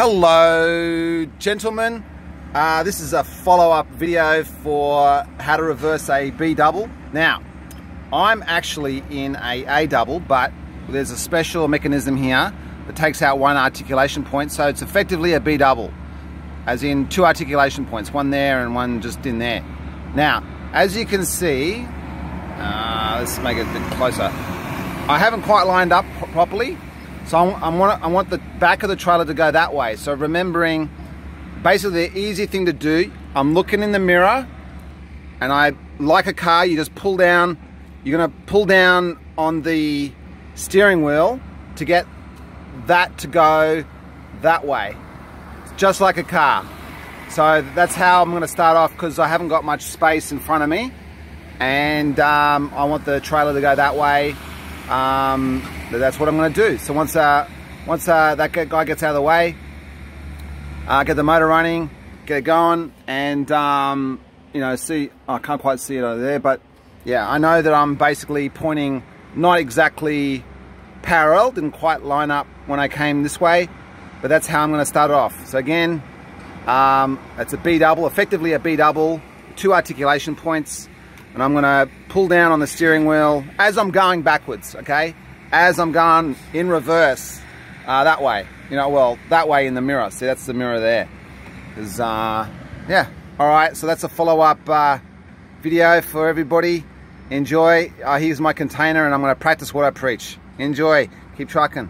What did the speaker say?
Hello, gentlemen. Uh, this is a follow-up video for how to reverse a B double. Now, I'm actually in a A double, but there's a special mechanism here that takes out one articulation point, so it's effectively a B double, as in two articulation points, one there and one just in there. Now, as you can see, uh, let's make it a bit closer. I haven't quite lined up properly, so I want, I want the back of the trailer to go that way. So remembering, basically the easy thing to do, I'm looking in the mirror and I, like a car, you just pull down, you're gonna pull down on the steering wheel to get that to go that way. Just like a car. So that's how I'm gonna start off because I haven't got much space in front of me and um, I want the trailer to go that way. Um, that's what I'm going to do. So once uh, once uh, that guy gets out of the way, uh, get the motor running, get it going, and um, you know, see, oh, I can't quite see it over there, but yeah, I know that I'm basically pointing not exactly parallel, didn't quite line up when I came this way, but that's how I'm going to start off. So again, um, it's a B double, effectively a B double, two articulation points, and I'm to pull down on the steering wheel as I'm going backwards, okay? as I'm going in reverse uh, that way. You know, well, that way in the mirror. See, that's the mirror there. Uh, yeah. All right, so that's a follow-up uh, video for everybody. Enjoy. Uh, here's my container, and I'm to practice what I preach. Enjoy. Keep trucking.